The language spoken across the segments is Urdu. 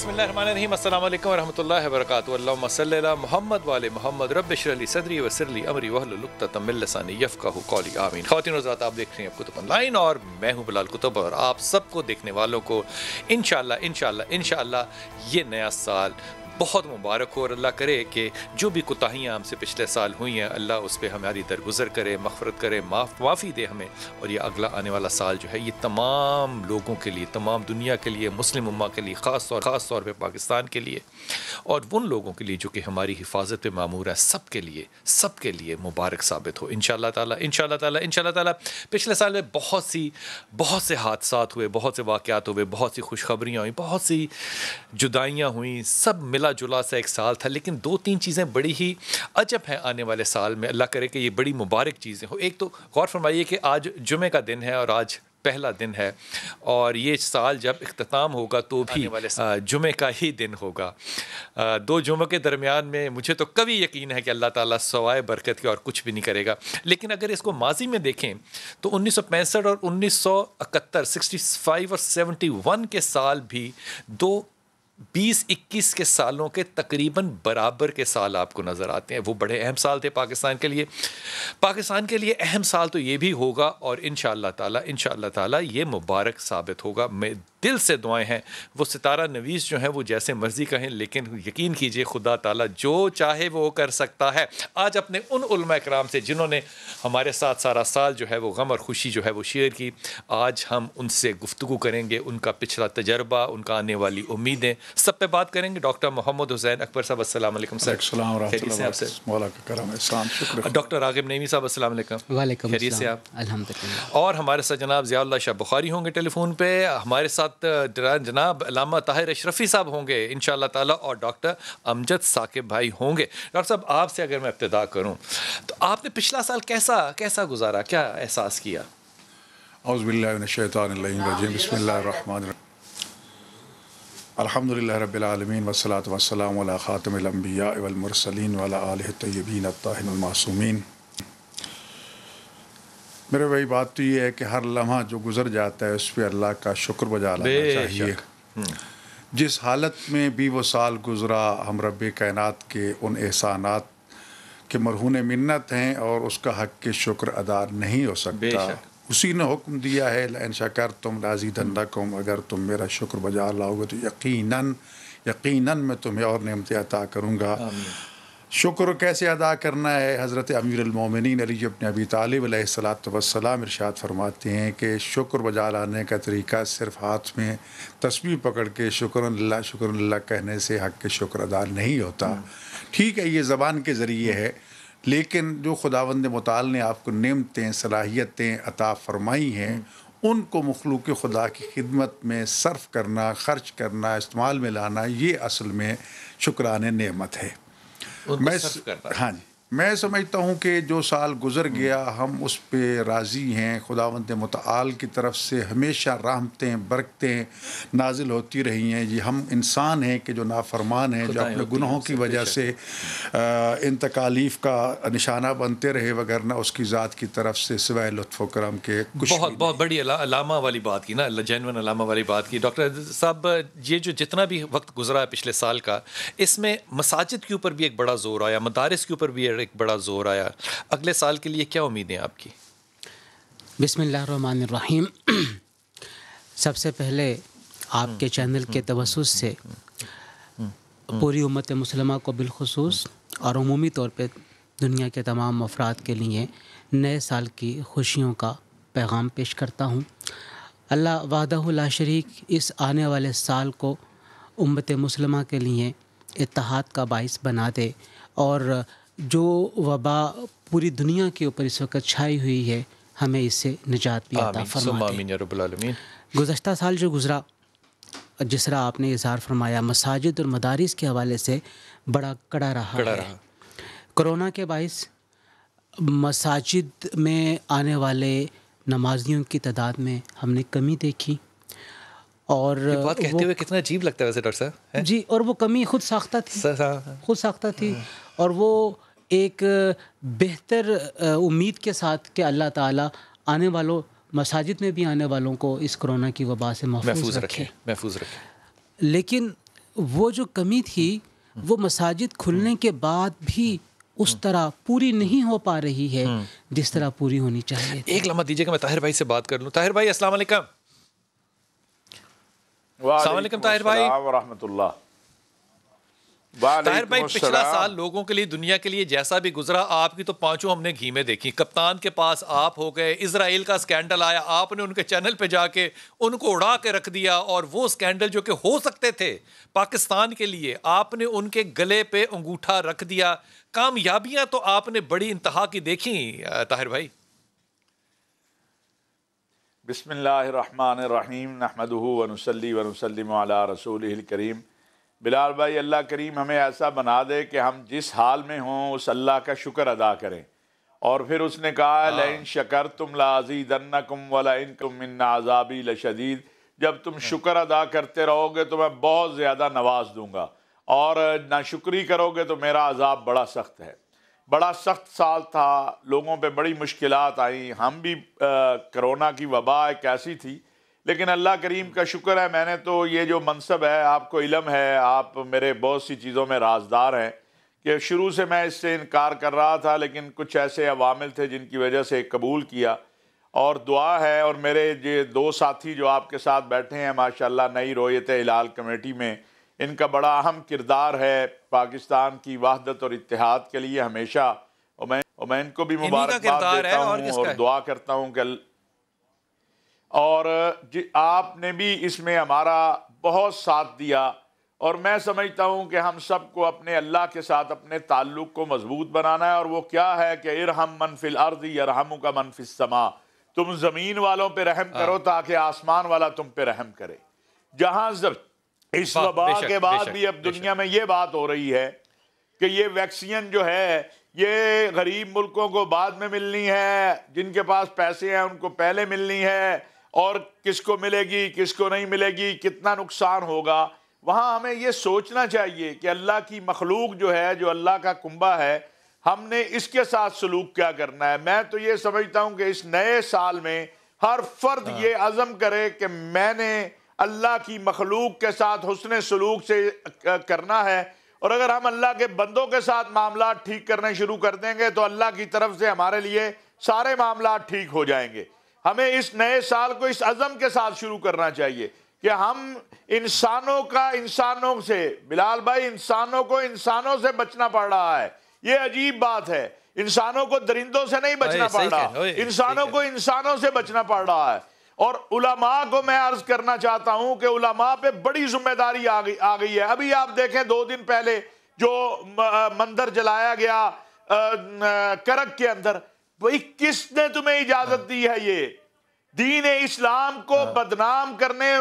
بسم اللہ الرحمن الرحیم، السلام علیکم ورحمۃ اللہ وبرکاتہ۔ اللہم صلی اللہ محمد والے محمد، رب اشرح لی صدری وسر لی امری وحل لقطہ من لسانی یفقہ قولی، آمین۔ خواتین و حضرات آپ دیکھ رہے ہیں کتب آن لائن اور میں ہوں بلال کتب اور آپ سب کو دیکھنے والوں کو انشاءاللہ انشاءاللہ انشاءاللہ یہ نیا سال بہت مبارک ہو اور اللہ کرے کہ جو بھی کوتاہیاں ہم سے پچھلے سال ہوئی ہیں، اللہ اس پہ ہماری درگزر کرے، مغفرت کرے، معاف معافی دے ہمیں۔ اور یہ اگلا آنے والا سال جو ہے، یہ تمام لوگوں کے لیے، تمام دنیا کے لیے، مسلم امہ کے لیے، خاص طور خاص طور پہ پاکستان کے لیے۔ اور ان لوگوں کے لیے جو کہ ہماری حفاظت پہ معمور ہے، سب کے لیے سب کے لیے مبارک ثابت ہو۔ ان شاء اللہ تعالیٰ ان شاء اللہ تعالیٰ ان شاء اللہ تعالیٰ پچھلے سال میں بہت سی بہت سے حادثات ہوئے، بہت سے واقعات ہوئے، بہت سی خوشخبریاں ہوئیں، بہت سی جدائیاں ہوئیں، سب ملا جلا سا ایک سال تھا لیکن دو تین چیزیں بڑی ہی عجب ہیں آنے والے سال میں۔ اللہ کرے کہ یہ بڑی مبارک چیزیں ہو ایک تو غور فرمائیے کہ آج جمعہ کا دن ہے اور آج پہلا دن ہے۔ اور یہ سال جب اختتام ہوگا تو بھی جمعے کا ہی دن ہوگا۔ دو جمعہ کے درمیان میں مجھے تو کبھی یقین ہے کہ اللہ تعالیٰ سوائے برکت کے اور کچھ بھی نہیں کرے گا۔ لیکن اگر اس کو ماضی میں دیکھیں تو انیس سو پینسٹھ اور انیس سو اکہتر سکسٹی فائیو اور سیونٹی ون کے سال بھی دو بیس اکیس کے سالوں کے تقریباً برابر کے سال آپ کو نظر آتے ہیں۔ وہ بڑے اہم سال تھے پاکستان کے لیے۔ پاکستان کے لیے اہم سال تو یہ بھی ہوگا اور ان شاء اللہ تعالیٰ ان شاء اللہ تعالیٰ یہ مبارک ثابت ہوگا۔ میں دل سے دعائیں ہیں وہ ستارہ نویس جو ہیں وہ جیسے مرضی کہیں لیکن یقین کیجیے خدا تعالیٰ جو چاہے وہ کر سکتا ہے۔ آج اپنے ان علماء اکرام سے جنہوں نے ہمارے ساتھ سارا سال جو ہے وہ غم اور خوشی جو ہے وہ شیئر کی آج ہم ان سے گفتگو کریں گے۔ ان کا پچھلا تجربہ ان کا آنے والی امیدیں سب پہ بات کریں گے۔ ڈاکٹر محمد حسین اکبر صاحب السلام علیکم سر۔ ڈاکٹر راغب نعمی صاحب السلام علیکم۔ وعلیکم خیریت سے آپ؟ الحمد للہ اور ہمارے ساتھ جناب ضیاء اللہ شاہ بخاری ہوں گے ٹیلی فون پہ۔ ہمارے ساتھ جناب علامہ طاہر اشرفی صاحب ہوں گے ان شاء اللہ تعالیٰ، اور ڈاکٹر امجد ثاقب بھائی ہوں گے۔ ڈاکٹر صاحب، آپ سے اگر میں ابتدا کروں، تو آپ نے پچھلا سال کیسا کیسا گزارا؟ کیا احساس کیا؟ اعوذ باللہ من الشیطان الرجیم، بسم اللہ الرحمن الرحیم۔ الحمد للہ رب العالمین، والصلاة والسلام علی خاتم الانبیاء والمرسلین وعلی آلہ الطیبین الطاہرین المعصومین۔ میرے بھائی بات تو یہ ہے کہ ہر لمحہ جو گزر جاتا ہے اس پہ اللہ کا شکر بجا لانا چاہیے۔ جس حالت میں بھی وہ سال گزرا ہم رب کائنات کے ان احسانات کے مرہون منت ہیں اور اس کا حق کے شکر ادا نہیں ہو سکتا۔ اسی نے حکم دیا ہے لین شکر تم راضی دندہ کم اگر تم میرا شکر بجا لاؤ گے تو یقیناً یقیناً میں تمہیں اور نعمتیں عطا کروں گا۔ شکر کیسے ادا کرنا ہے حضرت امیر المومنین علی ابن ابی طالب علیہ السلاۃ وسلام ارشاد فرماتے ہیں کہ شکر بجا لانے کا طریقہ صرف ہاتھ میں تسبیح پکڑ کے شکر اللہ شکر اللہ کہنے سے حق کے شکر ادا نہیں ہوتا۔ ٹھیک ہے، یہ زبان کے ذریعے ہے، لیکن جو خداوند مطال نے آپ کو نعمتیں، صلاحیتیں عطا فرمائی ہیں، ان کو مخلوق خدا کی خدمت میں صرف کرنا، خرچ کرنا، استعمال میں لانا، یہ اصل میں شکران نعمت ہے۔ От Без... میں سمجھتا ہوں کہ جو سال گزر گیا ہم اس پہ راضی ہیں۔ خداوند متعال کی طرف سے ہمیشہ رحمتیں برکتیں نازل ہوتی رہی ہیں۔ یہ ہم انسان ہیں کہ جو نافرمان ہیں جو اپنے گناہوں کی وجہ سے ان تکالیف کا نشانہ بنتے رہے وغیرہ اس کی ذات کی طرف سے سوائے لطف و کرم کے بہت بہت بڑی علامہ والی بات کی نا جینون علامہ والی بات کی۔ ڈاکٹر صاحب یہ جو جتنا بھی وقت گزرا ہے پچھلے سال کا اس میں مساجد کے اوپر بھی ایک بڑا زور آیا مدارس کے اوپر بھی ایک بڑا زور آیا۔ اگلے سال کے لیے کیا امیدیں آپ کی؟ بسم اللہ الرحمن الرحیم۔ سب سے پہلے آپ کے چینل کے توسط سے پوری امت مسلمہ کو بالخصوص اور عمومی طور پہ دنیا کے تمام افراد کے لیے نئے سال کی خوشیوں کا پیغام پیش کرتا ہوں۔ اللہ وعدہ لا شریک اس آنے والے سال کو امت مسلمہ کے لیے اتحاد کا باعث بنا دے اور جو وبا پوری دنیا کے اوپر اس وقت چھائی ہوئی ہے ہمیں اس سے نجات بھی عطا فرما دے گزشتہ سال جو گزرا جس طرح آپ نے اظہار فرمایا مساجد اور مدارس کے حوالے سے بڑا کڑا رہا کڑا رہا۔ کرونا کے باعث مساجد میں آنے والے نمازیوں کی تعداد میں ہم نے کمی دیکھی۔ اور بات کہتے ہوئے کتنا عجیب لگتا ہے ویسے ڈاکٹر صاحب جی اور وہ کمی خود ساختہ تھی۔ خود ساختہ تھی۔ اور وہ ایک بہتر امید کے ساتھ کہ اللہ تعالیٰ آنے والوں مساجد میں بھی آنے والوں کو اس کرونا کی وبا سے محفوظ رکھے۔ محفوظ رکھے۔ لیکن وہ جو کمی تھی وہ مساجد کھلنے کے بعد بھی اس طرح پوری نہیں ہو پا رہی ہے جس طرح پوری ہونی چاہیے ایک لمحہ دیجیے کہ میں طاہر بھائی سے بات کر لوں۔ طاہر بھائی السلام علیکم۔ السلام علیکم طاہر بھائی۔ ورحمۃ اللہ۔ طاہر بھائی پچھلا سال لوگوں کے لیے دنیا کے لیے جیسا بھی گزرا آپ کی تو پانچوں ہم نے گھی میں دیکھی۔ کپتان کے پاس آپ ہو گئے اسرائیل کا سکینڈل آیا آپ نے ان کے چینل پہ جا کے ان کو اڑا کے رکھ دیا اور وہ سکینڈل جو کہ ہو سکتے تھے پاکستان کے لیے آپ نے ان کے گلے پہ انگوٹھا رکھ دیا۔ کامیابیاں تو آپ نے بڑی انتہا کی دیکھی طاہر بھائی۔ بسم اللہ الرحمن الرحیم نحمدہ ونسلی ونسلم علی رسول الکریم۔ بلال بھائی اللہ کریم ہمیں ایسا بنا دے کہ ہم جس حال میں ہوں اس اللہ کا شکر ادا کریں۔ اور پھر اس نے کہا لَإِن شَكَرْتُمْ لَعَزِيدَنَّكُمْ وَلَإِن مِنَّ عَذَابِي لَشَدِيد جب تم شکر ادا کرتے رہو گے تو میں بہت زیادہ نواز دوں گا۔ اور نہ شکری کرو گے تو میرا عذاب بڑا سخت ہے۔ بڑا سخت سال تھا لوگوں پہ بڑی مشکلات آئیں۔ ہم بھی کرونا کی وبا ایک ایسی تھی لیکن اللہ کریم کا شکر ہے میں نے تو یہ جو منصب ہے آپ کو علم ہے آپ میرے بہت سی چیزوں میں رازدار ہیں کہ شروع سے میں اس سے انکار کر رہا تھا لیکن کچھ ایسے عوامل تھے جن کی وجہ سے قبول کیا۔ اور دعا ہے اور میرے یہ دو ساتھی جو آپ کے ساتھ بیٹھے ہیں ماشاءاللہ نئی رویت ہلال کمیٹی میں ان کا بڑا اہم کردار ہے پاکستان کی وحدت اور اتحاد کے لیے ہمیشہ۔ اور میں ان کو بھی مبارکباد دیتا ہوں اور دعا کرتا ہوں کہ اور جی آپ نے بھی اس میں ہمارا بہت ساتھ دیا اور میں سمجھتا ہوں کہ ہم سب کو اپنے اللہ کے ساتھ اپنے تعلق کو مضبوط بنانا ہے اور وہ کیا ہے کہ ارحم من فی الارض یرحمو کا من فی السما تم زمین والوں پہ رحم کرو تاکہ آسمان والا تم پہ رحم کرے۔ جہاں اس وبا کے بعد بھی اب دنیا میں یہ بات ہو رہی ہے کہ یہ ویکسین جو ہے یہ غریب ملکوں کو بعد میں ملنی ہے جن کے پاس پیسے ہیں ان کو پہلے ملنی ہے۔ اور کس کو ملے گی کس کو نہیں ملے گی کتنا نقصان ہوگا؟ وہاں ہمیں یہ سوچنا چاہیے کہ اللہ کی مخلوق جو ہے جو اللہ کا کنبہ ہے ہم نے اس کے ساتھ سلوک کیا کرنا ہے؟ میں تو یہ سمجھتا ہوں کہ اس نئے سال میں ہر فرد ہاں۔ یہ عزم کرے کہ میں نے اللہ کی مخلوق کے ساتھ حسن سلوک سے کرنا ہے۔ اور اگر ہم اللہ کے بندوں کے ساتھ معاملات ٹھیک کرنے شروع کر دیں گے تو اللہ کی طرف سے ہمارے لیے سارے معاملات ٹھیک ہو جائیں گے۔ ہمیں اس نئے سال کو اس عزم کے ساتھ شروع کرنا چاہیے کہ ہم انسانوں کا انسانوں سے بلال بھائی انسانوں کو انسانوں سے بچنا پڑ رہا ہے۔ یہ عجیب بات ہے۔ انسانوں کو درندوں سے نہیں بچنا پڑ رہا۔ انسانوں کو انسانوں سے بچنا پڑ رہا ہے۔ اور علماء کو میں عرض کرنا چاہتا ہوں کہ علماء پہ بڑی ذمہ داری آ گئی ہے۔ ابھی آپ دیکھیں دو دن پہلے جو مندر جلایا گیا کرک کے اندر۔ کس نے تمہیں اجازت دی ہے یہ دین اسلام کو ہاں۔ بدنام کرنے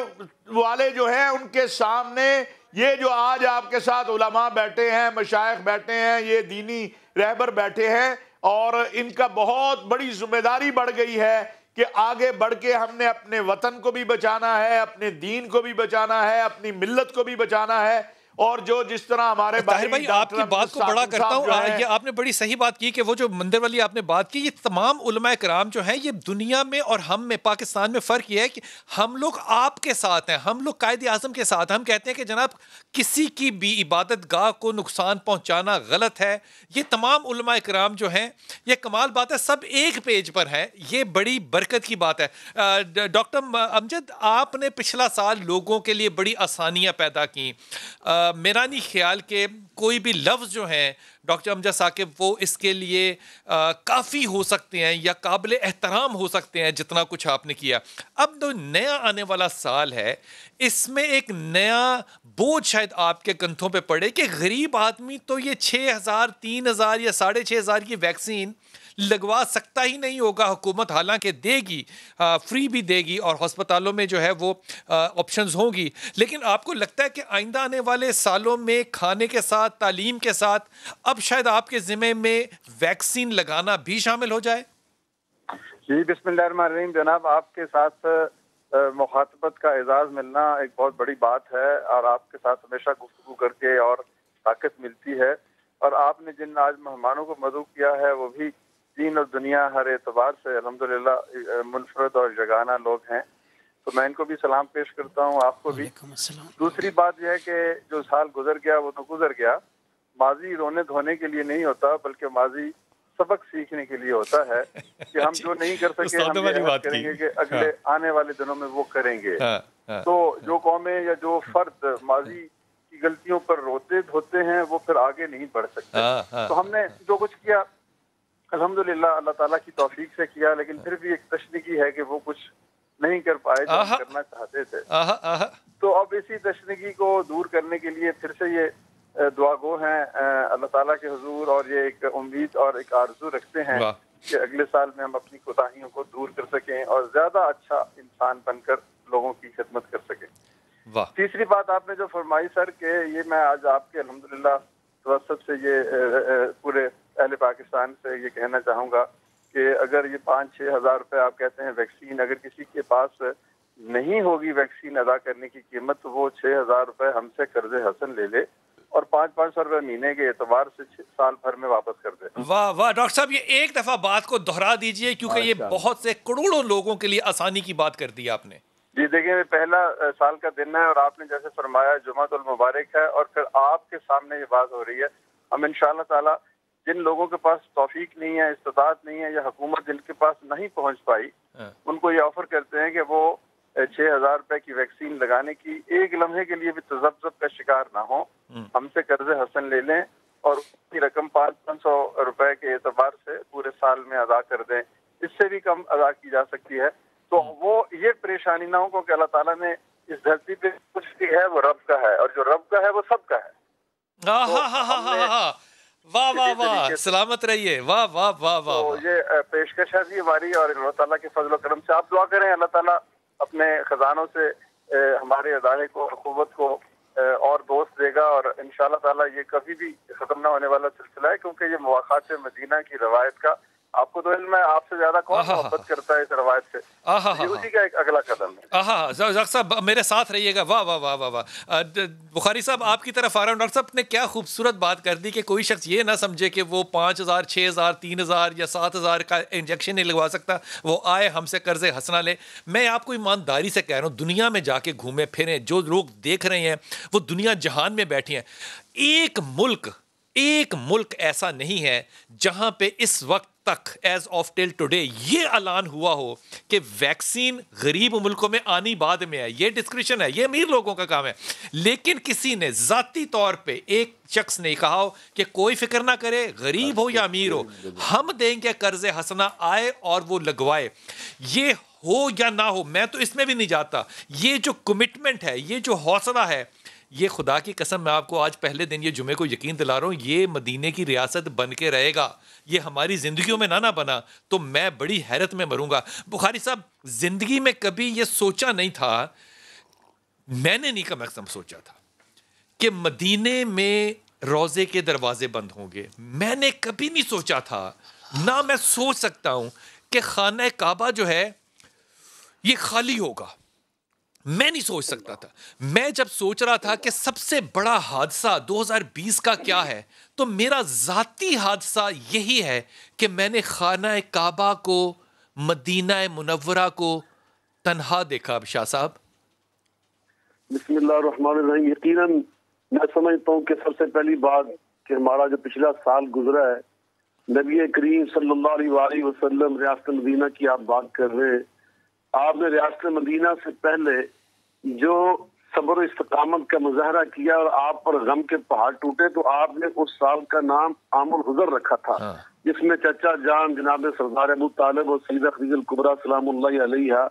والے جو ہیں ان کے سامنے یہ جو آج آپ کے ساتھ علماء بیٹھے ہیں مشائق بیٹھے ہیں یہ دینی رہبر بیٹھے ہیں اور ان کا بہت بڑی ذمہ داری بڑھ گئی ہے کہ آگے بڑھ کے ہم نے اپنے وطن کو بھی بچانا ہے اپنے دین کو بھی بچانا ہے اپنی ملت کو بھی بچانا ہے اور جو جس طرح ہمارے بھائی آپ کی بات کو بڑا کرتا ہوں یہ آپ نے بڑی صحیح بات کی کہ وہ جو مندر والی آپ نے بات کی یہ تمام علماء کرام جو ہیں یہ دنیا میں اور ہم میں پاکستان میں فرق یہ ہے کہ ہم لوگ آپ کے ساتھ ہیں ہم لوگ قائد اعظم کے ساتھ ہم کہتے ہیں کہ جناب کسی کی بھی عبادت گاہ کو نقصان پہنچانا غلط ہے۔ یہ تمام علماء کرام جو ہیں یہ کمال بات ہے سب ایک پیج پر ہے یہ بڑی برکت کی بات ہے۔ ڈاکٹر امجد آپ نے پچھلا سال لوگوں کے لیے بڑی آسانیاں پیدا کی میرا نہیں خیال کہ کوئی بھی لفظ جو ہیں، ڈاکٹر امجد ثاقب وہ اس کے لیے کافی ہو سکتے ہیں یا قابل احترام ہو سکتے ہیں جتنا کچھ آپ نے کیا۔ اب جو نیا آنے والا سال ہے، اس میں ایک نیا بوجھ شاید آپ کے کنتھوں پہ پڑے کہ غریب آدمی تو یہ چھ ہزار، تین ہزار یا ساڑھے چھ ہزار کی ویکسین لگوا سکتا ہی نہیں ہوگا، حکومت حالانکہ دے گی فری بھی دے گی اور ہسپتالوں میں جو ہے وہ آپشنز ہوں گی۔ لیکن آپ کو لگتا ہے کہ آئندہ آنے والے سالوں میں کھانے کے ساتھ، تعلیم کے ساتھ اب شاید آپ کے ذمے میں ویکسین لگانا بھی شامل ہو جائے؟ جی بسم اللہ الرحمن الرحیم۔ جناب، آپ کے ساتھ مخاطبت کا اعزاز ملنا ایک بہت بڑی بات ہے اور آپ کے ساتھ ہمیشہ گفتگو کر کے اور طاقت ملتی ہے۔ اور آپ نے جن آج مہمانوں کو مدعو کیا ہے، وہ بھی دین اور دنیا ہر اعتبار سے الحمدللہ منفرد اور جگانہ لوگ ہیں۔ تو میں ان کو بھی سلام پیش کرتا ہوں آپ کو بھی۔ دوسری بات یہ ہے کہ جو سال گزر گیا وہ تو گزر گیا۔ ماضی رونے دھونے کے لیے نہیں ہوتا بلکہ ماضی سبق سیکھنے کے لیے ہوتا ہے کہ ہم جو نہیں کر سکے ہم کریں۔ گے کہ اگلے آنے والے دنوں میں وہ کریں گے۔ ہاں ہاں۔ تو جو قومیں یا جو فرد ماضی کی غلطیوں پر روتے دھوتے ہیں وہ پھر آگے نہیں بڑھ سکتے۔ ہاں ہاں۔ تو ہم نے جو کچھ کیا الحمدللہ اللہ تعالیٰ کی توفیق سے کیا لیکن پھر بھی ایک تشنگی ہے کہ وہ کچھ نہیں کر پائے جو۔ کرنا چاہتے تھے تو اب اسی تشنگی کو دور کرنے کے لیے پھر سے یہ دعا گو ہیں اللہ تعالیٰ کے حضور اور یہ ایک امید اور ایک آرزو رکھتے ہیں۔ کہ اگلے سال میں ہم اپنی کوتاہیوں کو دور کر سکیں اور زیادہ اچھا انسان بن کر لوگوں کی خدمت کر سکیں تیسری بات آپ نے جو فرمائی سر کہ یہ میں آج آپ کے الحمدللہ توسط سے یہ پورے اہل پاکستان سے یہ کہنا چاہوں گا کہ اگر یہ پانچ چھ ہزار روپے آپ کہتے ہیں ویکسین اگر کسی کے پاس نہیں ہوگی ویکسین ادا کرنے کی قیمت تو وہ چھ ہزار روپے ہم سے قرض حسن لے لے اور پانچ پانچ سو روپے مہینے کے اعتبار سے سال بھر میں واپس کر دے۔ واہ واہ ڈاکٹر صاحب یہ ایک دفعہ بات کو دہرا دیجیے کیونکہ یہ بہت سے کروڑوں لوگوں کے لیے آسانی کی بات کر دی آپ نے۔ جی دیکھیں پہلا سال کا دن ہے اور آپ نے جیسے فرمایا جمعہ المبارک ہے اور پھر آپ کے سامنے یہ بات ہو رہی ہے۔ ہم ان شاء اللہ تعالیٰ جن لوگوں کے پاس توفیق نہیں ہے استطاعت نہیں ہے یا حکومت جن کے پاس نہیں پہنچ پائی ہاں۔ ان کو یہ آفر کرتے ہیں کہ وہ چھ ہزار روپے کی ویکسین لگانے کی ایک لمحے کے لیے بھی تذبذب کا شکار نہ ہو ہم سے قرض حسن لے لیں اور اس کی رقم پانچ پانچ سو روپے کے اعتبار سے پورے سال میں ادا کر دیں۔ اس سے بھی کم ادا کی جا سکتی ہے۔ تو وہ یہ پریشانی نہ ہو کہ اللہ تعالیٰ نے اس دھرتی پہ کچھ بھی ہے وہ رب کا ہے۔ اور جو رب کا ہے وہ سب کا ہے۔ واہ واہ واہ سلامت رہیے۔ واہ واہ واہ واہ یہ پیشکش ہے جی ہماری اور اللہ تعالیٰ کے فضل و کرم سے۔ آپ دعا کریں اللہ تعالیٰ اپنے خزانوں سے ہمارے ادارے کو قوت کو اور دوست دے گا اور ان شاء اللہ تعالیٰ یہ کبھی بھی ختم نہ ہونے والا سلسلہ ہے کیونکہ یہ مواقع مدینہ کی روایت کا آپ کو تو علم ہے آپ سے زیادہ کون۔ محبت کرتا ہے اس روایت سے؟ ہاں یہ اسی کا ایک اگلا قدم ہے۔ آہا ڈاکٹر صاحب میرے ساتھ رہیے گا۔ واہ واہ واہ واہ واہ۔ بخاری صاحب آپ کی طرف آ رہا ہوں۔ ڈاکٹر صاحب نے کیا خوبصورت بات کر دی کہ کوئی شخص یہ نہ سمجھے کہ وہ پانچ ہزار چھ ہزار تین ہزار یا سات ہزار کا انجیکشن نہیں لگوا سکتا۔ وہ آئے ہم سے قرض ہنسنا لے۔ میں آپ کو ایمانداری سے کہہ رہا ہوں دنیا میں جا کے گھومے پھریں۔ جو لوگ دیکھ رہے ہیں وہ دنیا جہان میں بیٹھی ہیں۔ ایک ملک ایک ملک ایسا نہیں ہے جہاں پہ اس وقت تک ایز آف ٹل ٹوڈے یہ اعلان ہوا ہو کہ ویکسین غریب ملکوں میں آنی بعد میں ہے، یہ ڈسکرپشن ہے، یہ امیر لوگوں کا کام ہے۔ لیکن کسی نے ذاتی طور پہ ایک شخص نے کہا ہو کہ کوئی فکر نہ کرے، غریب ہو یا امیر ہو، ہم دیں گے قرض حسنہ، آئے اور وہ لگوائے۔ یہ ہو یا نہ ہو، میں تو اس میں بھی نہیں جاتا۔ یہ جو کمٹمنٹ ہے، یہ جو حوصلہ ہے یہ خدا کی قسم میں آپ کو آج پہلے دن یہ جمعے کو یقین دلا رہا ہوں، یہ مدینے کی ریاست بن کے رہے گا۔ یہ ہماری زندگیوں میں نہ نہ بنا، تو میں بڑی حیرت میں مروں گا۔ بخاری صاحب، زندگی میں کبھی یہ سوچا نہیں تھا، میں نے نہیں کم از کم سوچا تھا کہ مدینے میں روزے کے دروازے بند ہوں گے۔ میں نے کبھی نہیں سوچا تھا، نہ میں سوچ سکتا ہوں کہ خانہ کعبہ جو ہے، یہ خالی ہوگا۔ میں نہیں سوچ سکتا تھا۔ میں جب سوچ رہا تھا کہ سب سے بڑا حادثہ دو ہزار بیس کا کیا ہے، تو میرا ذاتی حادثہ یہی ہے کہ میں نے خانہ کعبہ کو، مدینہ منورہ کو تنہا دیکھا۔ اب شاہ صاحب۔ بسم اللہ الرحمن الرحیم۔ یقیناً میں سمجھتا ہوں کہ سب سے پہلی بات کہ ہمارا جو پچھلا سال گزرا ہے، نبی کریم صلی اللہ علیہ وآلہ وسلم ریاست مدینہ کی آپ بات کر رہے ہیں۔ آپ نے ریاست مدینہ سے پہلے جو صبر و استقامت کا مظاہرہ کیا اور آپ پر غم کے پہاڑ ٹوٹے تو آپ نے اس سال کا نام عام الحضر رکھا تھا جس میں چچا جان جناب سردار ابو طالب اور سیدہ خدیج القبرا سلام اللہ علیہ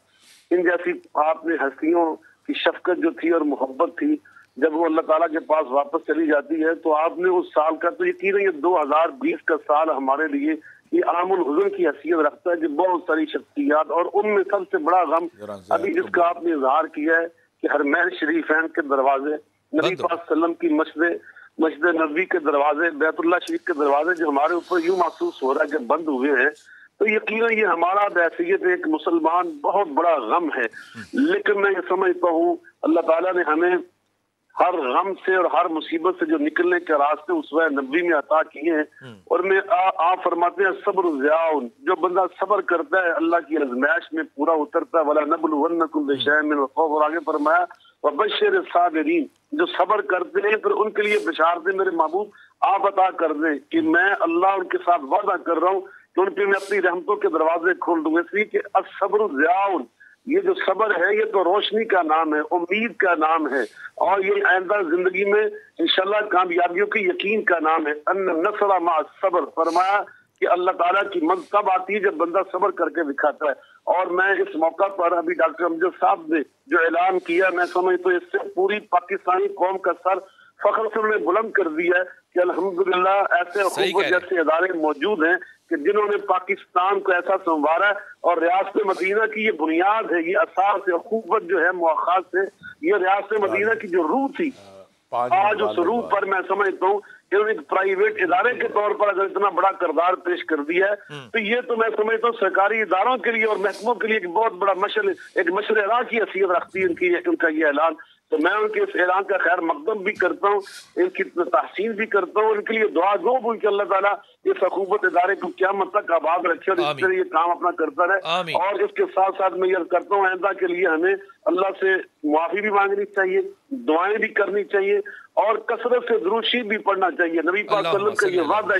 ان جیسی آپ نے ہستیوں کی شفقت جو تھی اور محبت تھی جب وہ اللہ تعالیٰ کے پاس واپس چلی جاتی ہے تو آپ نے اس سال کا تو یقین یہ دو ہزار بیس کا سال ہمارے لیے یہ عام الحزن کی حیثیت رکھتا ہے کہ بہت ساری شخصیات اور ان میں سب سے بڑا غم ابھی جس کا آپ نے اظہار کیا ہے کہ ہر محل شریفین کے دروازے نبی بند ہو۔ پاک وسلم کی مسجد مسجد نبی کے دروازے بیت اللہ شریف کے دروازے جو ہمارے اوپر یوں محسوس ہو رہا ہے کہ بند ہوئے ہیں تو یقیناً یہ ہمارا بحثیت ایک مسلمان بہت بڑا غم ہے لیکن میں یہ سمجھتا ہوں اللہ تعالیٰ نے ہمیں ہر غم سے اور ہر مصیبت سے جو نکلنے کے راستے اس وقت نبی میں عطا کیے ہیں۔ اور میں آپ فرماتے ہیں صبر ضیاؤن جو بندہ صبر کرتا ہے اللہ کی ازمائش میں پورا اترتا ہے۔ ولا نبل ونکم بشیء من الخوف۔ اور آگے فرمایا وبشر الصابرین جو صبر کرتے ہیں پھر ان کے لیے بشارتیں میرے محبوب آپ عطا کر دیں کہ میں اللہ ان کے ساتھ وعدہ کر رہا ہوں کہ ان پہ میں اپنی رحمتوں کے دروازے کھول دوں گا۔ اس لیے کہ الصبر ضیاؤن یہ جو صبر ہے یہ تو روشنی کا نام ہے امید کا نام ہے۔ اور یہ آئندہ زندگی میں انشاءاللہ کامیابیوں کی یقین کا نام ہے۔ ان نصر مع صبر فرمایا کہ اللہ تعالیٰ کی مدد تب آتی ہے جب بندہ صبر کر کے دکھاتا ہے۔ اور میں اس موقع پر ابھی ڈاکٹر امجد صاحب نے جو اعلان کیا میں سمجھ تو اس سے پوری پاکستانی قوم کا سر فخر سے نے بلند کر دیا ہے کہ الحمدللہ ایسے حکومت جیسے ادارے موجود ہیں کہ جنہوں نے پاکستان کو ایسا سنوارا اور ریاست مدینہ کی یہ بنیاد ہے یہ اساس حکومت جو ہے مواقع سے یہ ریاست مدینہ کی جو روح تھی آج اس روح پر میں سمجھتا ہوں کہ ایک پرائیویٹ ادارے کے طور پر اگر اتنا بڑا کردار پیش کر دیا ہے تو یہ تو میں سمجھتا ہوں سرکاری اداروں کے لیے اور محکموں کے لیے ایک بہت بڑا مشل ایک مشرہ کی حیثیت رکھتی ہے ان کی ان کا یہ اعلان۔ تو میں ان کے اس اعلان کا خیر مقدم بھی کرتا ہوں ان کی تحسین بھی کرتا ہوں ان کے لیے دعا دو کہ اللہ تعالیٰ اس حکومت ادارے کو کیا مطلب آباد رکھے اور اس طرح یہ کام اپنا کرتا رہے۔ اور اس کے ساتھ ساتھ میں یہ کرتا ہوں آئندہ کے لیے ہمیں اللہ سے معافی بھی مانگنی چاہیے دعائیں بھی کرنی چاہیے اور کثرت سے دروشی بھی پڑھنا چاہیے۔ نبی پاک صلی اللہ علیہ وسلم کا یہ وعدہ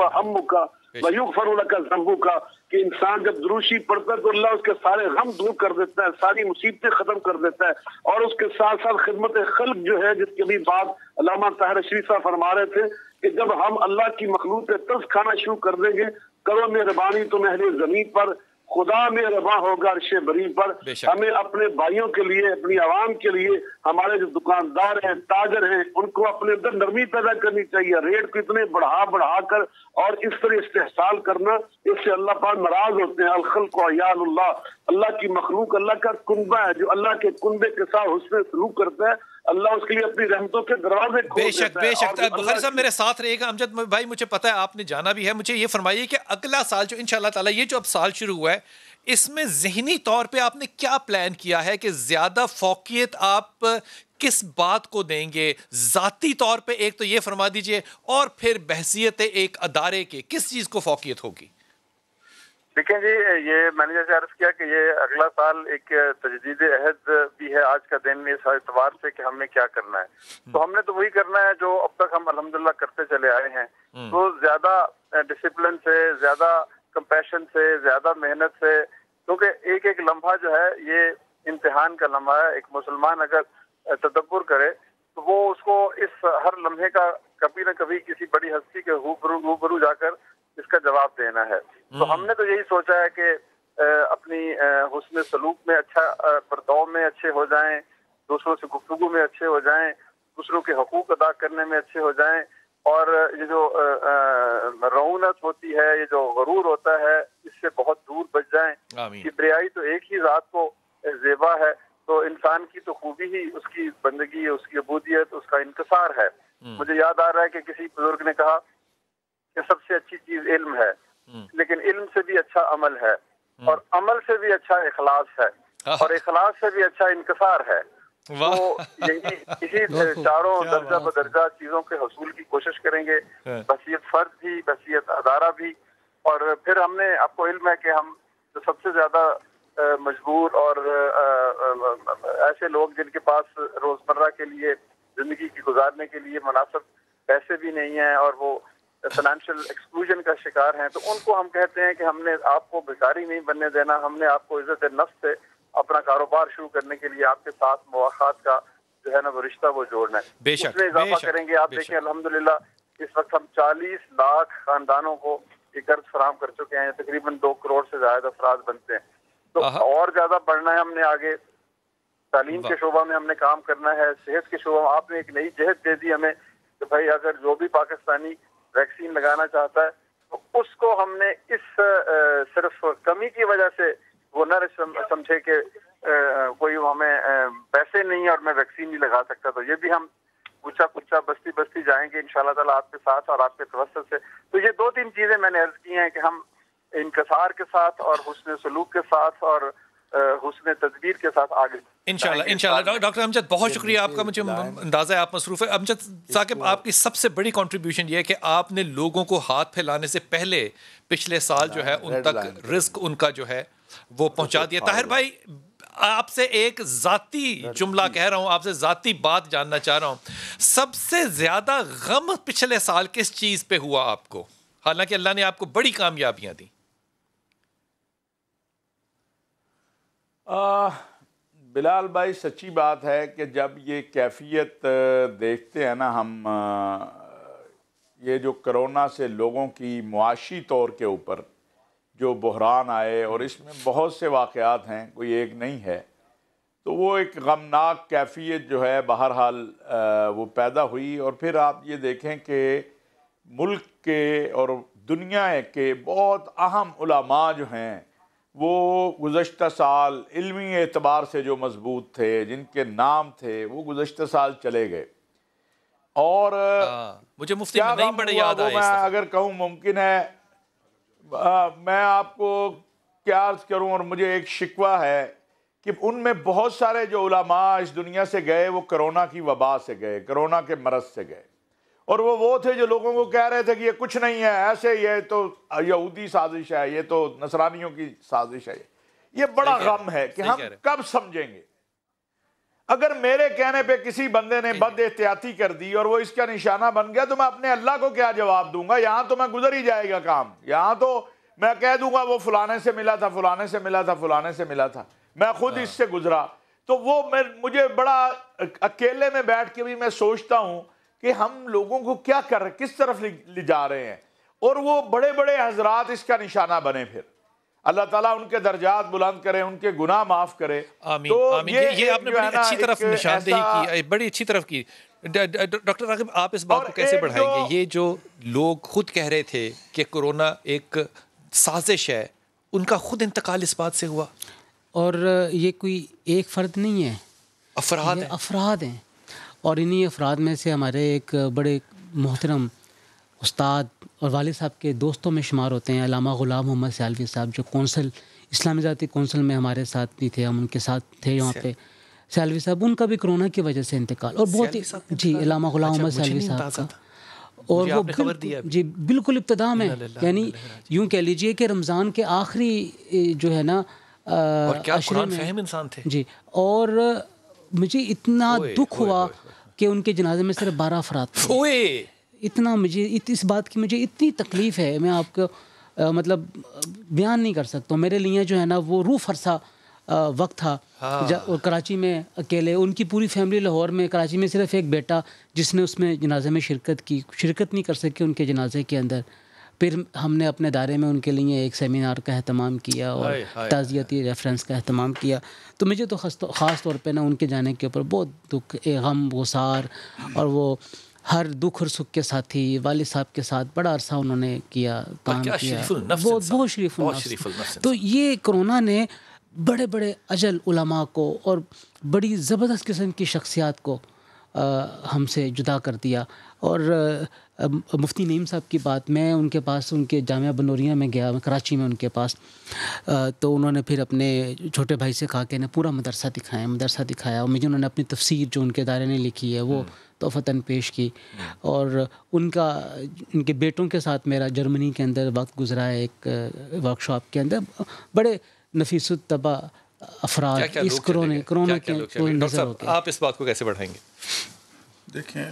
ہے ہم کا ویغفر لك ذنبو کا کہ انسان جب دروشی پڑھتا ہے تو اللہ اس کے سارے غم دور کر دیتا ہے، ساری مصیبتیں ختم کر دیتا ہے، اور اس کے ساتھ ساتھ خدمت خلق جو ہے، جس کے بھی بات علامہ طاہر شریفہ فرما رہے تھے، کہ جب ہم اللہ کی مخلوق پہ تز کھانا شروع کر دیں گے، کرو مہربانی تو اہل زمین پر خدا میں روا ہوگا عرش بری پر۔ ہمیں اپنے بھائیوں کے لیے اپنی عوام کے لیے ہمارے جو دکاندار ہیں تاجر ہیں ان کو اپنے اندر نرمی پیدا کرنی چاہیے۔ ریٹ کو اتنے بڑھا بڑھا کر اور اس طرح استحصال کرنا اس سے اللہ پاک ناراض ہوتے ہیں۔ الخل کو عیال اللہ۔ اللہ کی مخلوق اللہ کا کنبہ ہے جو اللہ کے کنبے کے ساتھ حسن سلوک کرتا ہے۔ اللہ اس کے لیے اپنی رحمتوں کے دروازے بے شک بے شک بخاری صاحب میرے ساتھ رہے گا امجد بھائی مجھے پتا ہے آپ نے جانا بھی ہے مجھے یہ فرمائیے کہ اگلا سال جو انشاءاللہ تعالی یہ جو اب سال شروع ہوا ہے اس میں ذہنی طور پہ آپ نے کیا پلان کیا ہے کہ زیادہ فوقیت آپ کس بات کو دیں گے؟ ذاتی طور پہ ایک تو یہ فرما دیجیے اور پھر بحثیت ایک ادارے کے کس چیز کو فوقیت ہوگی؟ دیکھیں جی یہ میں نے جیسے عرض کیا کہ یہ اگلا سال ایک تجدید عہد بھی ہے آج کا دن اس اعتبار سے کہ ہم نے کیا کرنا ہے۔ تو ہم نے تو وہی کرنا ہے جو اب تک ہم الحمدللہ کرتے چلے آئے ہیں۔ تو زیادہ ڈسپلن سے زیادہ کمپیشن سے زیادہ محنت سے کیونکہ ایک ایک لمحہ جو ہے یہ امتحان کا لمحہ ہے۔ ایک مسلمان اگر تدبر کرے تو وہ اس کو اس ہر لمحے کا کبھی نہ کبھی کسی بڑی ہستی کے روبرو جا کر اس کا جواب دینا ہے۔ تو ہم نے تو یہی سوچا ہے کہ اپنی حسن سلوک میں اچھا برتاؤ میں اچھے ہو جائیں دوسروں سے گفتگو میں اچھے ہو جائیں دوسروں کے حقوق ادا کرنے میں اچھے ہو جائیں اور یہ جو رونت ہوتی ہے یہ جو غرور ہوتا ہے اس سے بہت دور بچ جائیں۔ کبریائی تو ایک ہی ذات کو زیبا ہے تو انسان کی تو خوبی ہی اس کی بندگی اس کی عبودیت اس کا انکسار ہے۔ مجھے یاد آ رہا ہے کہ کسی بزرگ نے کہا کہ سب سے اچھی چیز علم ہے۔ لیکن علم سے بھی اچھا عمل ہے۔ اور عمل سے بھی اچھا اخلاص ہے۔ اور اخلاص سے بھی اچھا انکسار ہے۔ تو یہی اسی چاروں درجہ بدرجہ چیزوں کے حصول کی کوشش کریں گے۔ بصیت فرد بھی بصیت ادارہ بھی۔ اور پھر ہم نے آپ کو علم ہے کہ ہم سب سے زیادہ مجبور اور ایسے لوگ جن کے پاس روزمرہ کے لیے زندگی کی گزارنے کے لیے مناسب پیسے بھی نہیں ہیں اور وہ فائنینشیل ایکسکلوژن کا شکار ہیں تو ان کو ہم کہتے ہیں کہ ہم نے آپ کو بھکاری نہیں بننے دینا ہم نے آپ کو عزت نفس سے اپنا کاروبار شروع کرنے کے لیے آپ کے ساتھ مواقع کا جو ہے نا وہ رشتہ وہ جوڑنا ہے۔ بے شک, اس میں اضافہ کریں گے آپ دیکھیں الحمدللہ اس وقت ہم چالیس لاکھ خاندانوں کو یہ قرض فراہم کر چکے ہیں تقریباً دو کروڑ سے زیادہ افراد بنتے ہیں۔ تو اور زیادہ بڑھنا ہے ہم نے آگے۔ تعلیم کے شعبہ میں ہم نے کام کرنا ہے صحت کے شعبہ میں آپ نے ایک نئی جہد دے دی ہمیں کہ بھائی اگر جو بھی پاکستانی ویکسین لگانا چاہتا ہے، تو اس کو ہم نے اس صرف کمی کی وجہ سے وہ نہ سمجھے کہ کوئی ہمیں پیسے نہیں اور میں ویکسین نہیں لگا سکتا۔ تو یہ بھی ہم پوچھا پوچھا، بستی بستی جائیں گے ان شاء اللہ تعالیٰ آپ کے ساتھ اور آپ کے توسط سے۔ تو یہ دو تین چیزیں میں نے عرض کی ہیں کہ ہم انکسار کے ساتھ اور حسن سلوک کے ساتھ اور حسن تدبیر کے ساتھ آگے۔ انشاءاللہ انشاءاللہ. ڈاکٹر امجد بہت شکریہ آپ کا مجھے اندازہ ہے آپ مصروف ہے امجد ثاقب آپ کی سب سے بڑی کنٹریبیوشن یہ ہے کہ آپ نے لوگوں کو ہاتھ پھیلانے سے پہلے پچھلے سال جو ہے ان تک رزق ان کا جو ہے وہ پہنچا دیا۔ طاہر بھائی آپ سے ایک ذاتی جملہ کہہ رہا ہوں آپ سے ذاتی بات جاننا چاہ رہا ہوں۔ سب سے زیادہ غم پچھلے سال کس چیز پہ ہوا آپ کو؟ حالانکہ اللہ نے آپ کو بڑی کامیابیاں دی بلال بھائی، سچی بات ہے کہ جب یہ کیفیت دیکھتے ہیں نا ہم یہ جو کرونا سے لوگوں کی معاشی طور کے اوپر جو بحران آئے اور اس میں بہت سے واقعات ہیں، کوئی ایک نہیں ہے، تو وہ ایک غمناک کیفیت جو ہے بہرحال وہ پیدا ہوئی۔ اور پھر آپ یہ دیکھیں کہ ملک کے اور دنیا کے بہت اہم علماء جو ہیں وہ گزشتہ سال علمی اعتبار سے جو مضبوط تھے جن کے نام تھے وہ گزشتہ سال چلے گئے۔ اور مجھے مفتی میں نہیں بڑے یاد آئے میں اگر کہوں ممکن ہے میں آپ کو کیا عرض کروں اور مجھے ایک شکوہ ہے کہ ان میں بہت سارے جو علماء اس دنیا سے گئے وہ کرونا کی وبا سے گئے کرونا کے مرض سے گئے۔ اور وہ وہ تھے جو لوگوں کو کہہ رہے تھے کہ یہ کچھ نہیں ہے ایسے یہ تو یہودی سازش ہے یہ تو نصرانیوں کی سازش ہے۔ یہ بڑا غم ہے کہ ہم کب سمجھیں گے۔ اگر میرے کہنے پہ کسی بندے نے بد احتیاطی کر دی اور وہ اس کا نشانہ بن گیا تو میں اپنے اللہ کو کیا جواب دوں گا؟ یہاں تو میں گزر ہی جائے گا کام۔ یہاں تو میں کہہ دوں گا وہ فلانے سے ملا تھا فلانے سے ملا تھا فلانے سے ملا تھا۔ میں خود اس سے گزرا۔ تو وہ میں مجھے بڑا اکیلے میں بیٹھ کے بھی میں سوچتا ہوں کہ ہم لوگوں کو کیا کر رہے کس طرف لے جا رہے ہیں؟ اور وہ بڑے بڑے حضرات اس کا نشانہ بنے پھر۔ اللہ تعالیٰ ان کے درجات بلند کرے ان کے گناہ معاف کرے۔ آمین آمین۔ یہ آپ نے بڑی اچھی طرف نشاندہی کی بڑی اچھی طرف کی۔ ڈاکٹر راغب آپ اس بات کو کیسے بڑھائیں گے؟ یہ جو لوگ خود کہہ رہے تھے کہ کرونا ایک سازش ہے ان کا خود انتقال اس بات سے ہوا؟ اور یہ کوئی ایک فرد نہیں ہے۔ افراد ہیں۔ افراد ہیں۔ اور انہی افراد میں سے ہمارے ایک بڑے محترم استاد اور والد صاحب کے دوستوں میں شمار ہوتے ہیں علامہ غلام محمد سیالوی صاحب جو کونسل اسلامی ذاتی کونسل میں ہمارے ساتھ بھی تھے ہم ان کے ساتھ تھے یہاں پہ سیالوی صاحب ان کا بھی کرونا کی وجہ سے انتقال اور بہت ہی جی علامہ غلام اچھا، محمد سیالوی صاحب کا اور وہ جی بالکل ابتدا میں یعنی یوں کہہ لیجیے کہ رمضان کے آخری جو ہے نا انسان تھے جی اور مجھے اتنا دکھ ہوا کہ ان کے جنازے میں صرف بارہ افراد تھے۔ اتنا مجھے اس بات کی مجھے اتنی تکلیف ہے میں آپ کو مطلب بیان نہیں کر سکتا میرے لیے جو ہے نا وہ روح فرسا وقت تھا۔ اور کراچی میں اکیلے ان کی پوری فیملی لاہور میں کراچی میں صرف ایک بیٹا جس نے اس میں جنازے میں شرکت کی شرکت نہیں کر سکے ان کے جنازے کے اندر۔ پھر ہم نے اپنے دائرے میں ان کے لیے ایک سیمینار کا اہتمام کیا اور تعزیتی ریفرنس کا اہتمام کیا۔ تو مجھے تو خاص طور پہ نا ان کے جانے کے اوپر بہت دکھ غم غسار اور وہ ہر دکھ اور سکھ کے ساتھی والد صاحب کے ساتھ بڑا عرصہ انہوں نے کیا کام کیا بہت بہت شریف تو یہ کرونا نے بڑے بڑے اجل علماء کو اور بڑی زبردست قسم کی شخصیات کو ہم سے جدا کر دیا۔ اور مفتی نعیم صاحب کی بات میں ان کے پاس ان کے جامعہ بنوریہ میں گیا کراچی میں ان کے پاس تو انہوں نے پھر اپنے چھوٹے بھائی سے کہا کہ انہیں پورا مدرسہ دکھایا مدرسہ دکھایا اور مجھے انہوں نے اپنی تفسیر جو ان کے دائرے نے لکھی ہے وہ توفتاً پیش کی۔ اور ان کا ان کے بیٹوں کے ساتھ میرا جرمنی کے اندر وقت گزرا ہے ایک ورک شاپ کے اندر بڑے نفیس الطبع افراد اس کرونے کرونا کے نظر آپ اس بات کو کیسے بڑھائیں گے؟ دیکھیں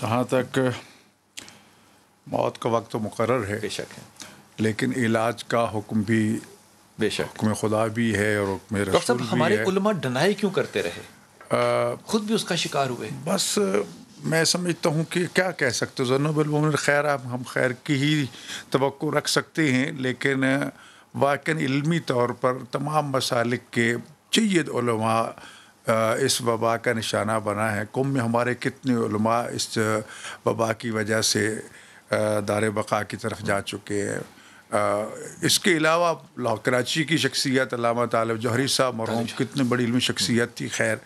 جہاں تک موت کا وقت تو مقرر ہے بے شک ہے۔ لیکن علاج کا حکم بھی بے شک۔ حکم خدا بھی ہے اور حکم رسول صاحب ہمارے علماء ڈنائی کیوں کرتے رہے؟ خود بھی اس کا شکار ہوئے۔ بس میں سمجھتا ہوں کہ کیا کہہ سکتے ضنوب المن خیر ہم خیر کی ہی توقع رکھ سکتے ہیں لیکن واقع علمی طور پر تمام مسالک کے جید علماء اس وبا کا نشانہ بنا ہے۔ قوم میں ہمارے کتنے علماء اس وبا کی وجہ سے دار بقا کی طرف جا چکے ہیں۔ اس کے علاوہ کراچی کی شخصیت علامہ طالب جوہری صاحب مرحوم کتنی بڑی علمی شخصیت تھی خیر۔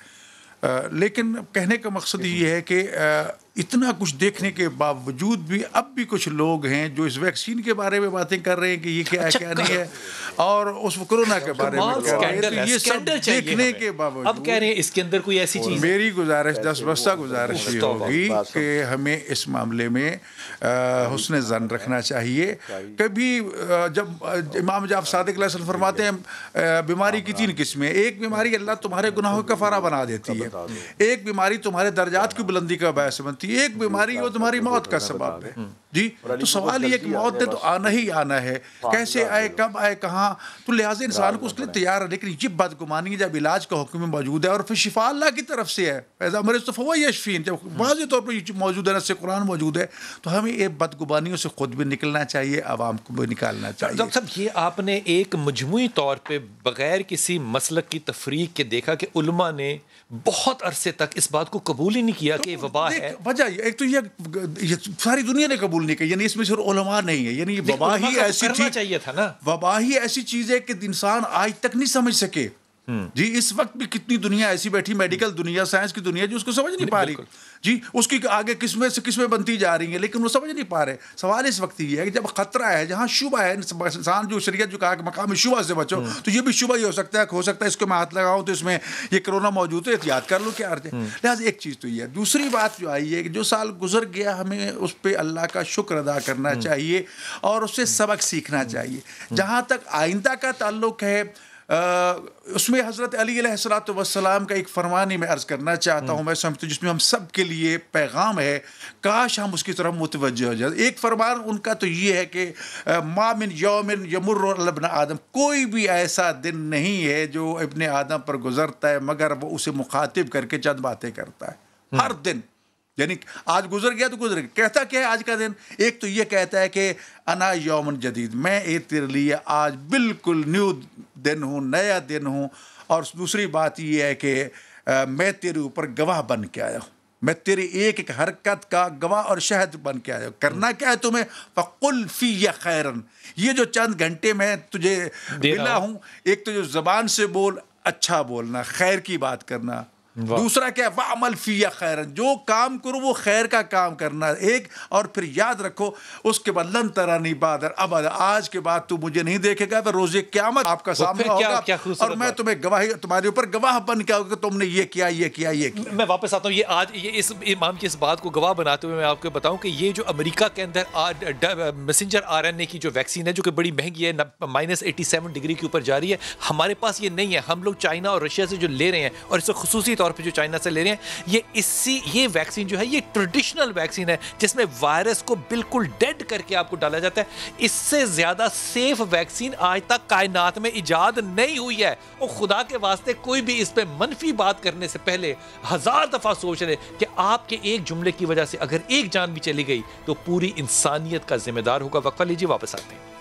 لیکن کہنے کا مقصد یہ ہے کہ اتنا کچھ دیکھنے کے باوجود بھی اب بھی کچھ لوگ ہیں جو اس ویکسین کے بارے میں باتیں کر رہے ہیں کہ یہ کیا ہے کیا نہیں ہے اور اس کرونا کے بارے میں یہ سب دیکھنے کے اب باوجود کہہ رہے ہیں اس کے اندر کوئی ایسی چیز میری گزارش دس بستہ گزارش یہ ہوگی کہ ہمیں اس معاملے میں حسن زن رکھنا چاہیے۔ کبھی جب امام جاب صادق علیہ وسلم فرماتے ہیں بیماری کی تین قسمیں۔ ایک بیماری اللہ تمہارے گناہوں کا کفارہ بنا دیتی ہے۔ ایک بیماری تمہارے درجات کی بلندی کا باعث بنتی ایک بیماری وہ تمہاری موت کا سبب ہے۔ جی تو سوال یہ کہ موت نے تو آنا ہی آنا ہے۔ کیسے آئے کب آئے کہاں؟ تو لہٰذا انسان کو اس کے لیے تیار ہے لیکن یہ بدگمانی جب علاج کا حکم میں موجود ہے اور پھر شفا اللہ کی طرف سے ہے۔ ایسا مرض تو فوا یشفین جب واضح طور پر یہ موجود ہے نس قرآن موجود ہے تو ہمیں یہ بدگمانیوں سے خود بھی نکلنا چاہیے عوام کو بھی نکالنا چاہیے۔ ڈاکٹر صاحب یہ آپ نے ایک مجموعی طور پہ بغیر کسی مسلک کی تفریق کے دیکھا کہ علماء نے بہت عرصے تک اس بات کو قبول ہی نہیں کیا کہ وبا ہے۔ وجہ یہ ایک تو یہ یہ ساری دنیا نے قبول نہیں کیا یعنی اس میں صرف علماء نہیں ہے یعنی وبا ہی ایسی تھی چاہیے تھا نا۔ وبا ہی ایسی چیز ہے کہ انسان آج تک نہیں سمجھ سکے۔ جی اس وقت بھی کتنی دنیا ایسی بیٹھی میڈیکل دنیا سائنس کی دنیا جو اس کو سمجھ نہیں پا رہی۔ جی اس کی آگے قسمیں سے قسمیں بنتی جا رہی ہیں لیکن وہ سمجھ نہیں پا رہے۔ سوال اس وقت یہ ہے کہ جب خطرہ ہے جہاں شبہ ہے انسان جو شریعت جو کہا کہ مقام شبہ سے بچو تو یہ بھی شبہ ہی ہو سکتا ہے ہو سکتا ہے اس کو میں ہاتھ لگاؤں تو اس میں یہ کرونا موجود ہے احتیاط کر لو کیا عرض ہے۔ لہٰذا ایک چیز تو یہ ہے۔ دوسری بات جو آئی ہے کہ جو سال گزر گیا ہمیں اس پہ اللہ کا شکر ادا کرنا چاہیے اور اس سے سبق سیکھنا چاہیے۔ جہاں تک آئندہ کا تعلق ہے اس میں حضرت علی علیہ السلاۃ والسلام کا ایک فرمان ہی میں عرض کرنا چاہتا ہوں میں سمجھتا ہوں جس میں ہم سب کے لیے پیغام ہے کاش ہم اس کی طرف متوجہ ہو جائیں۔ ایک فرمان ان کا تو یہ ہے کہ آ، ما من یومن یمر ابن آدم۔ کوئی بھی ایسا دن نہیں ہے جو ابن آدم پر گزرتا ہے مگر وہ اسے مخاطب کر کے چند باتیں کرتا ہے۔ ہر دن۔ یعنی آج گزر گیا تو گزر گیا۔ کہتا کیا ہے آج کا دن؟ ایک تو یہ کہتا ہے کہ انا یومن جدید میں اے تیرے لیے آج بالکل نیو دن ہوں نیا دن ہوں۔ اور دوسری بات یہ ہے کہ میں تیرے اوپر گواہ بن کے آیا ہوں۔ میں تیری ایک ایک حرکت کا گواہ اور شہد بن کے آیا ہوں۔ کرنا کیا ہے تمہیں؟ فقل فی یا خیرن۔ یہ جو چند گھنٹے میں تجھے ملا ہوں ایک تو جو زبان سے بول اچھا بولنا خیر کی بات کرنا۔ دوسرا کیا وعمل فی خیرن جو کام کرو وہ خیر کا کام کرنا ایک اور پھر یاد رکھو اس کے بعد لن ترانی بادر اب آج کے بعد تو مجھے نہیں دیکھے گا تو روزے قیامت آپ کا کیا- ہوگا۔ اور میں۔ تمہیں گواہی تمہارے اوپر گواہ بن کے آؤں گا کہ تم نے یہ کیا یہ کیا یہ کیا۔ میں واپس آتا ہوں۔ یہ آج یہ اس امام کی اس بات کو گواہ بناتے ہوئے میں آپ کو بتاؤں کہ یہ جو امریکہ کے اندر میسنجر آر این اے کی جو ویکسین ہے جو کہ بڑی مہنگی ہے مائنس ایٹی سیون ڈگری کے اوپر جاری ہے ہمارے پاس یہ نہیں ہے۔ ہم لوگ چائنا اور رشیا سے جو لے رہے ہیں اور اس سے خصوصی طور طور پہ جو چائنا سے لے رہے ہیں، یہ اسی، یہ ویکسین جو ہے، یہ ٹریڈیشنل ویکسین ہے، جس میں وائرس کو بالکل ڈیڈ کر کے آپ کو ڈالا جاتا ہے۔ اس سے زیادہ سیف ویکسین آج تک کائنات میں ایجاد نہیں ہوئی ہے۔ اور خدا کے واسطے کوئی بھی اس پہ منفی بات کرنے سے پہلے ہزار دفعہ سوچ لے کہ آپ کے ایک جملے کی وجہ سے اگر ایک جان بھی چلی گئی تو پوری انسانیت کا ذمہ دار ہوگا۔ وقفہ لیجیے، واپس آتے ہیں۔